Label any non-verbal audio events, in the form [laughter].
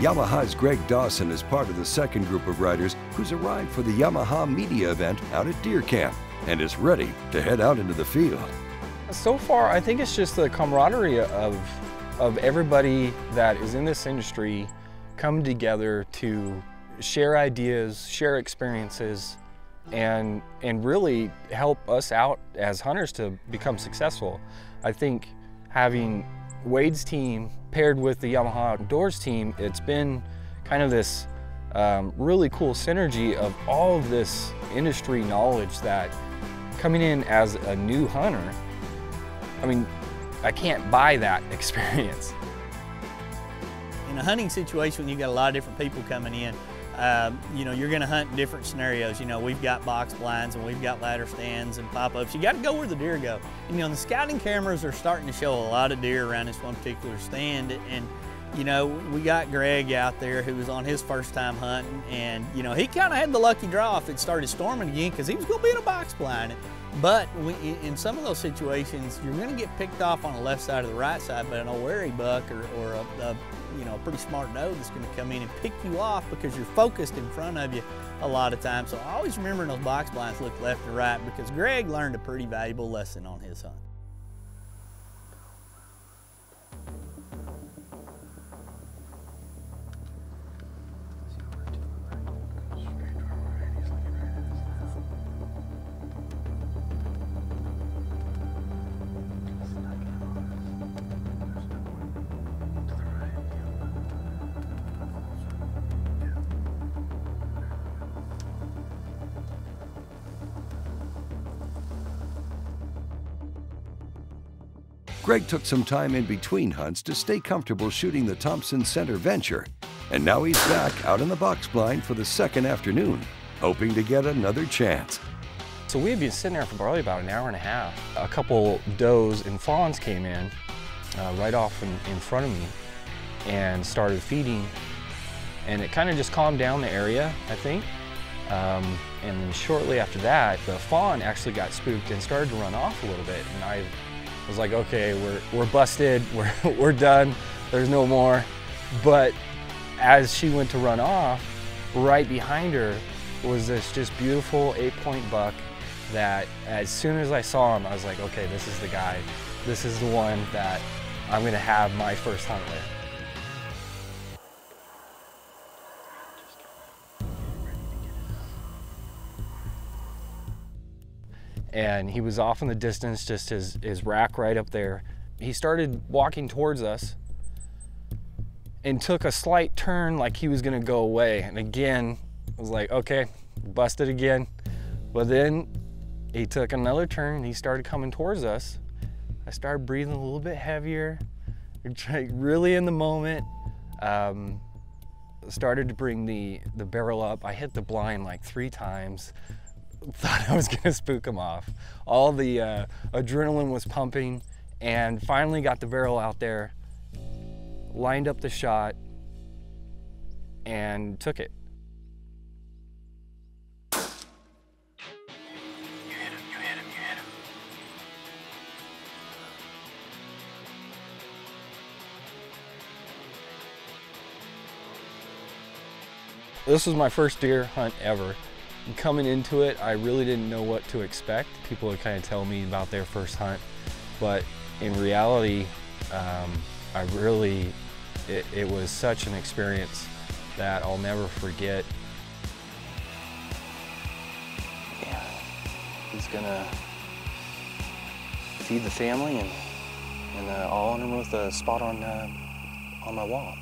Yamaha's Greg Dawson is part of the second group of riders who's arrived for the Yamaha media event out at Deer Camp and is ready to head out into the field. So far, I think it's just the camaraderie of, of everybody that is in this industry coming together to share ideas, share experiences, and, and really help us out as hunters to become successful. I think having Wade's team paired with the Yamaha Outdoors team, it's been kind of this um, really cool synergy of all of this industry knowledge that coming in as a new hunter, I mean, I can't buy that [laughs] experience. In a hunting situation, you've got a lot of different people coming in, uh, you know, you're going to hunt in different scenarios. You know, we've got box blinds and we've got ladder stands and pop-ups. You got to go where the deer go. And, you know, the scouting cameras are starting to show a lot of deer around this one particular stand. And, you know, we got Greg out there who was on his first time hunting. And, you know, he kind of had the lucky draw if it started storming again because he was going to be in a box blind. But in some of those situations, you're going to get picked off on the left side or the right side by an old wary buck or, or a, a, you know a pretty smart doe that's going to come in and pick you off because you're focused in front of you a lot of times. So always remember those box blinds look left and right because Greg learned a pretty valuable lesson on his hunt. Greg took some time in between hunts to stay comfortable shooting the Thompson Center Venture, and now he's back out in the box blind for the second afternoon, hoping to get another chance. So we had been sitting there for probably about an hour and a half. A couple does and fawns came in uh, right off in, in front of me and started feeding. And it kind of just calmed down the area, I think. Um, and shortly after that, the fawn actually got spooked and started to run off a little bit. And I was like, okay, we're, we're busted, [laughs] we're, we're done, there's no more. But as she went to run off, right behind her was this just beautiful eight point buck that as soon as I saw him, I was like, okay, this is the guy. This is the one that I'm gonna have my first hunt with. And he was off in the distance, just his, his rack right up there. He started walking towards us and took a slight turn like he was gonna go away. And again, I was like, okay, busted again. But then he took another turn and he started coming towards us. I started breathing a little bit heavier, really in the moment. Um, started to bring the, the barrel up. I hit the blind like three times thought I was gonna spook him off. All the uh, adrenaline was pumping and finally got the barrel out there, lined up the shot, and took it. This was my first deer hunt ever. Coming into it, I really didn't know what to expect. People would kind of tell me about their first hunt, but in reality, um, I really, it, it was such an experience that I'll never forget. Yeah, he's gonna feed the family and, and uh, I'll honor him with a spot on, uh, on my wall.